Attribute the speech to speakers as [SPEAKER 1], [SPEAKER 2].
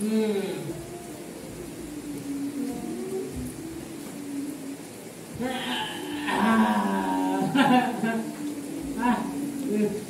[SPEAKER 1] 嗯。啊！哈哈！啊！嗯。